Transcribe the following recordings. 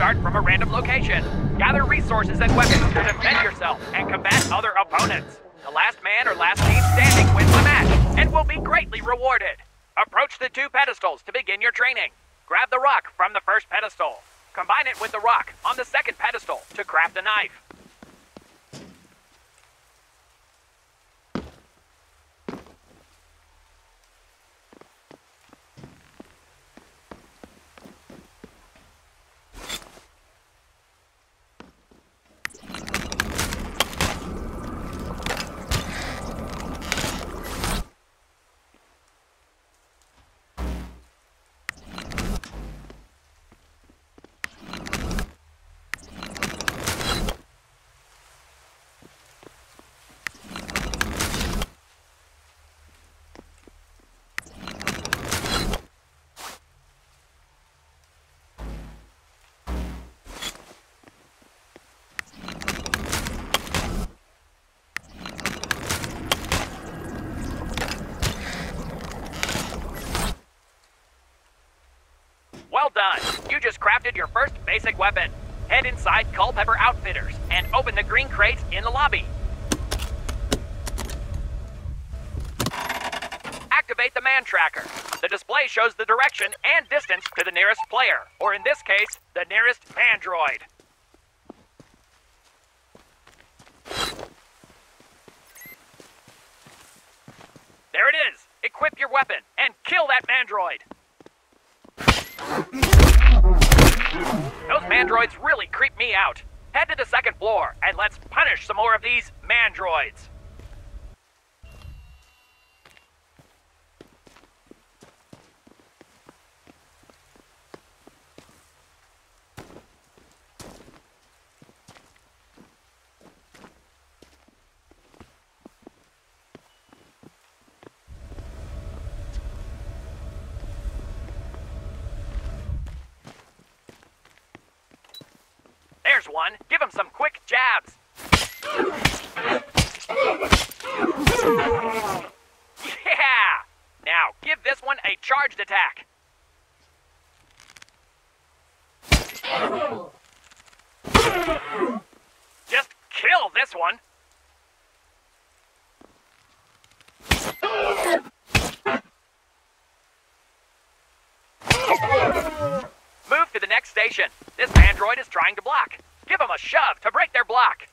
start from a random location. Gather resources and weapons to defend yourself and combat other opponents. The last man or last team standing wins the match and will be greatly rewarded. Approach the two pedestals to begin your training. Grab the rock from the first pedestal. Combine it with the rock on the second pedestal to craft a knife. Done. You just crafted your first basic weapon. Head inside Culpepper Outfitters and open the green crate in the lobby. Activate the man tracker. The display shows the direction and distance to the nearest player, or in this case, the nearest android. There it is. Equip your weapon and kill that mandroid. Those mandroids really creep me out. Head to the second floor and let's punish some more of these mandroids. There's one. Give him some quick jabs. Yeah! Now, give this one a charged attack. Just kill this one. Move to the next station. This android is trying to block. Give them a shove to break their block.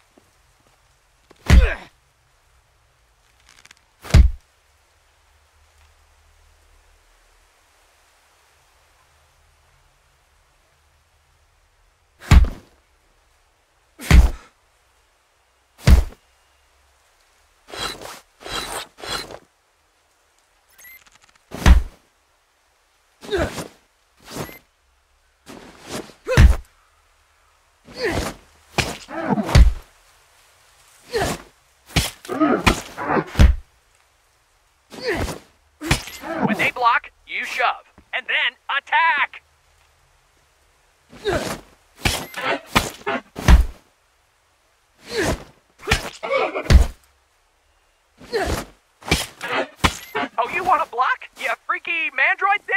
When they block, you shove. And then attack! Oh, you want to block? You freaky mandroid thing?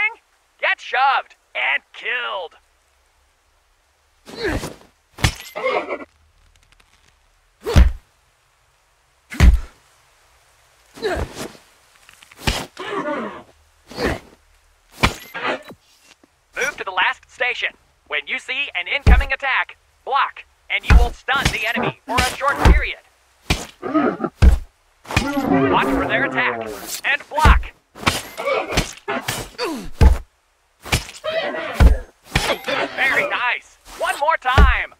Get shoved and killed. Move to the last station. When you see an incoming attack, block, and you will stun the enemy for a short period. Watch for their attack, and block. Very nice. One more time.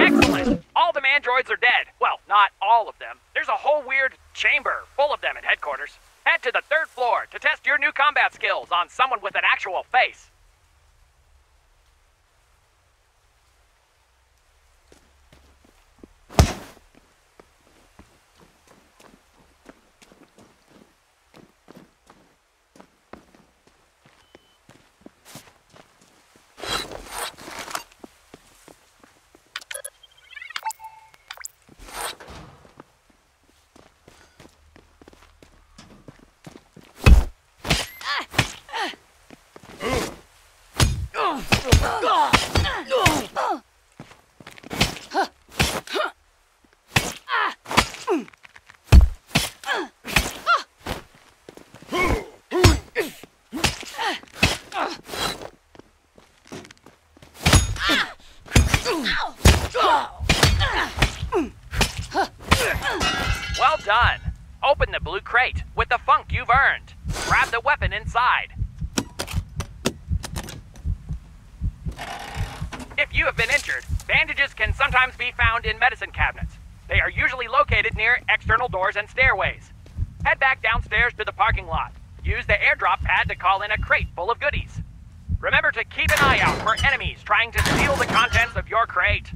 Excellent. All the mandroids are dead. All of them. There's a whole weird chamber full of them at headquarters. Head to the third floor to test your new combat skills on someone with an actual face. Medicine cabinets. They are usually located near external doors and stairways. Head back downstairs to the parking lot. Use the airdrop pad to call in a crate full of goodies. Remember to keep an eye out for enemies trying to steal the contents of your crate.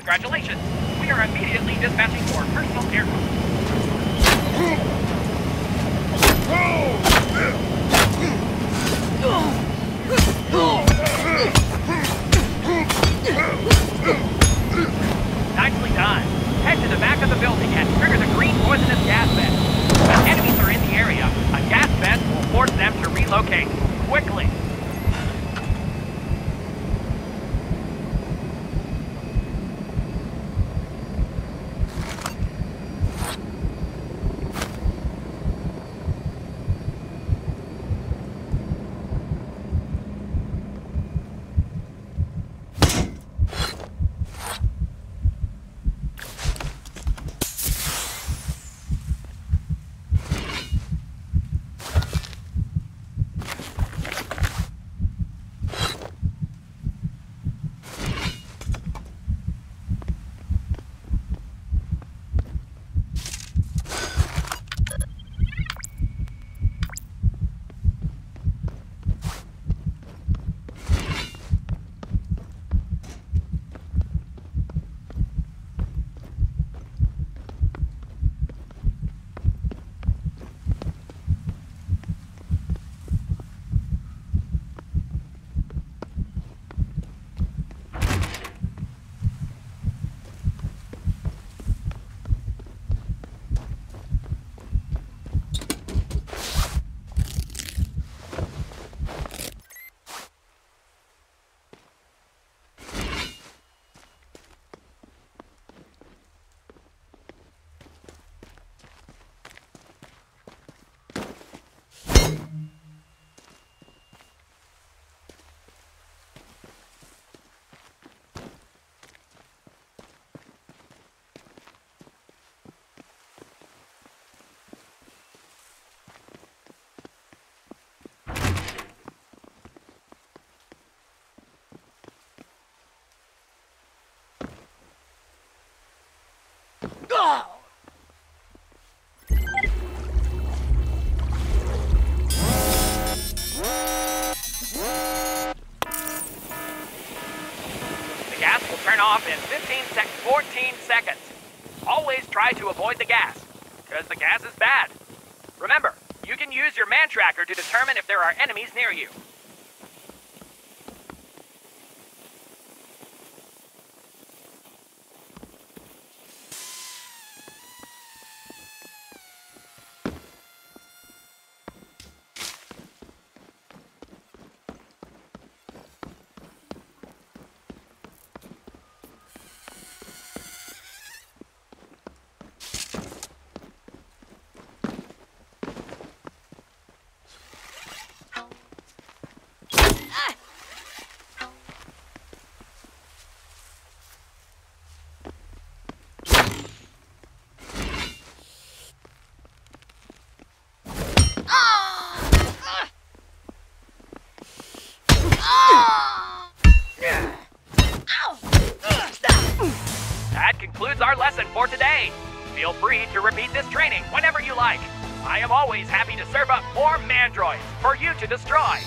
Congratulations! We are immediately dispatching more personal aircraft. Nicely done. Head to the back of the building and trigger the green poisonous gas vent. If enemies are in the area, a gas vent will force them to relocate. Quickly. The gas will turn off in 15 sec 14 seconds. Always try to avoid the gas, because the gas is bad. Remember, you can use your man tracker to determine if there are enemies near you. training whenever you like. I am always happy to serve up more mandroids for you to destroy.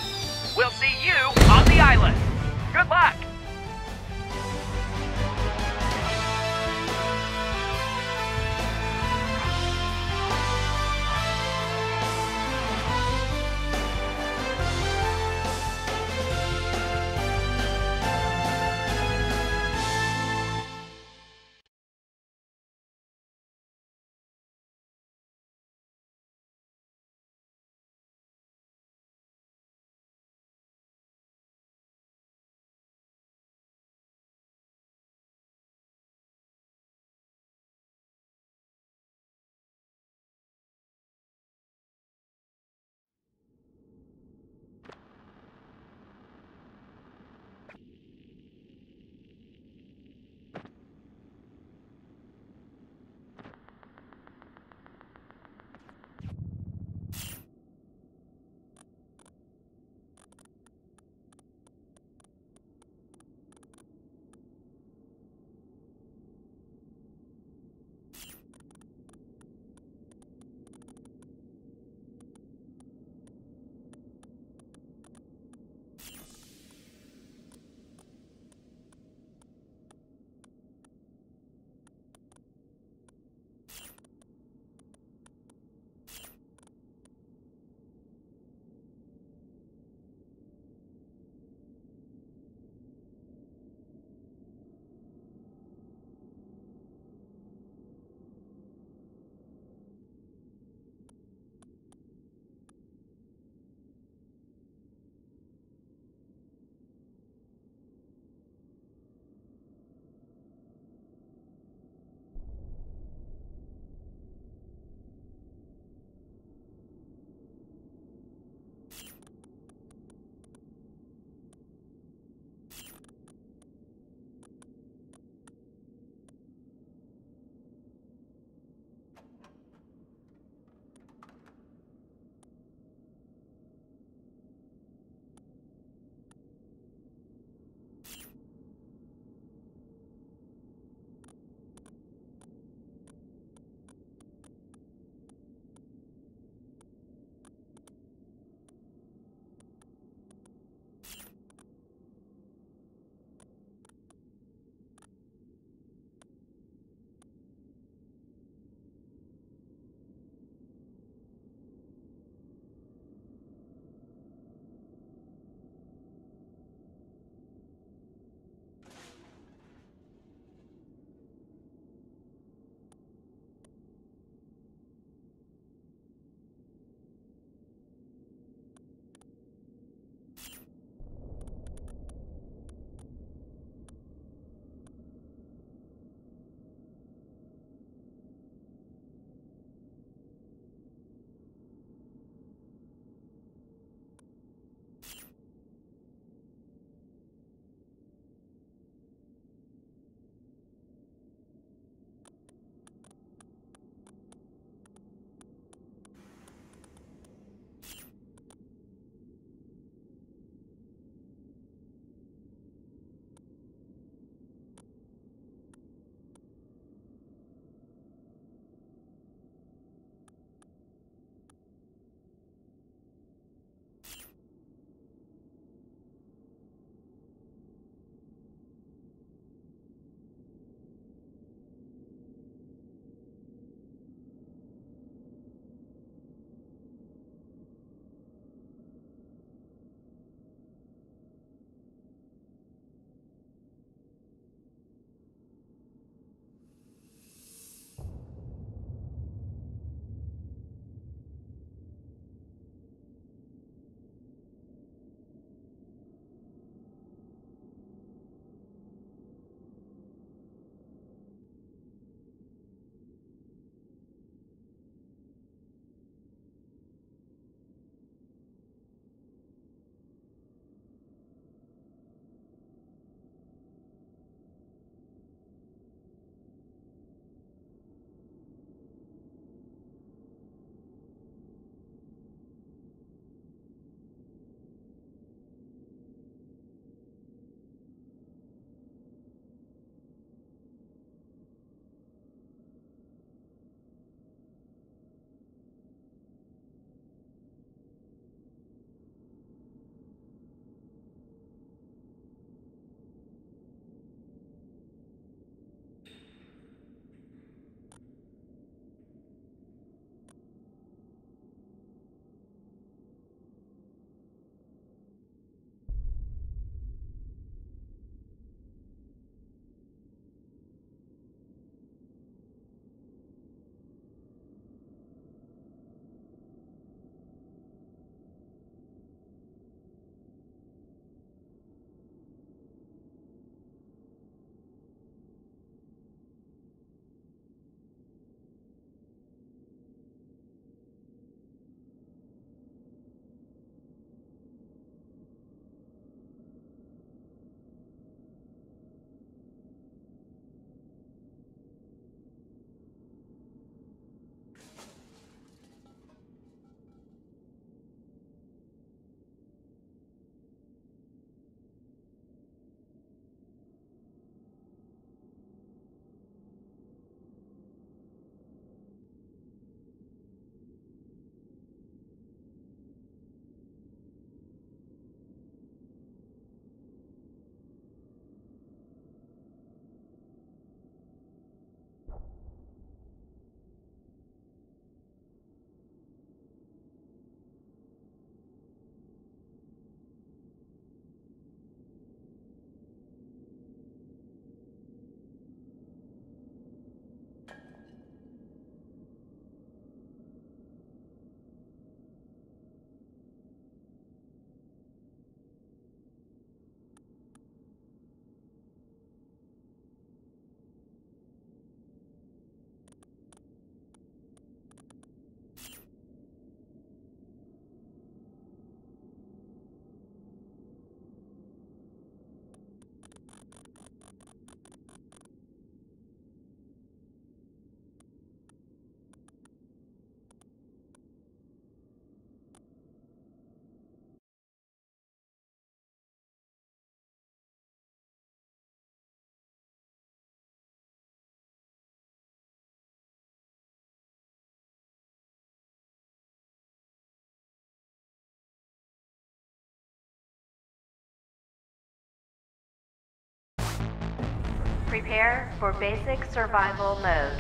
Prepare for basic survival mode.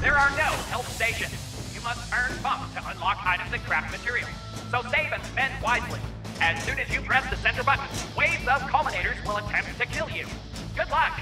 There are no health stations. You must earn bumps to unlock items and craft materials. So save and spend wisely. As soon as you press the center button, waves of culminators will attempt to kill you. Good luck!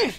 Ugh!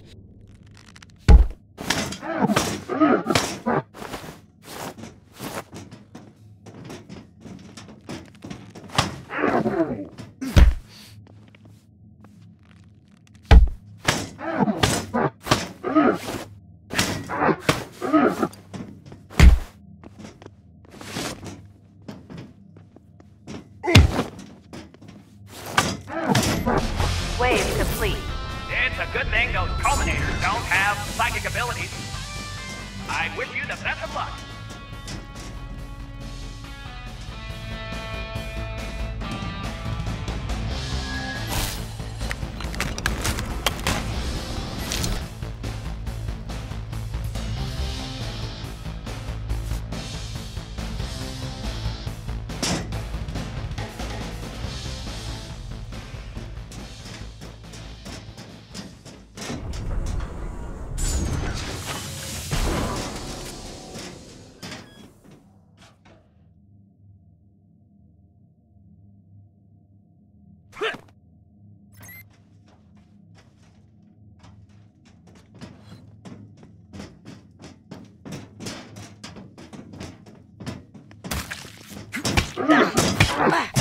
Ah!